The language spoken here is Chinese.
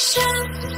想？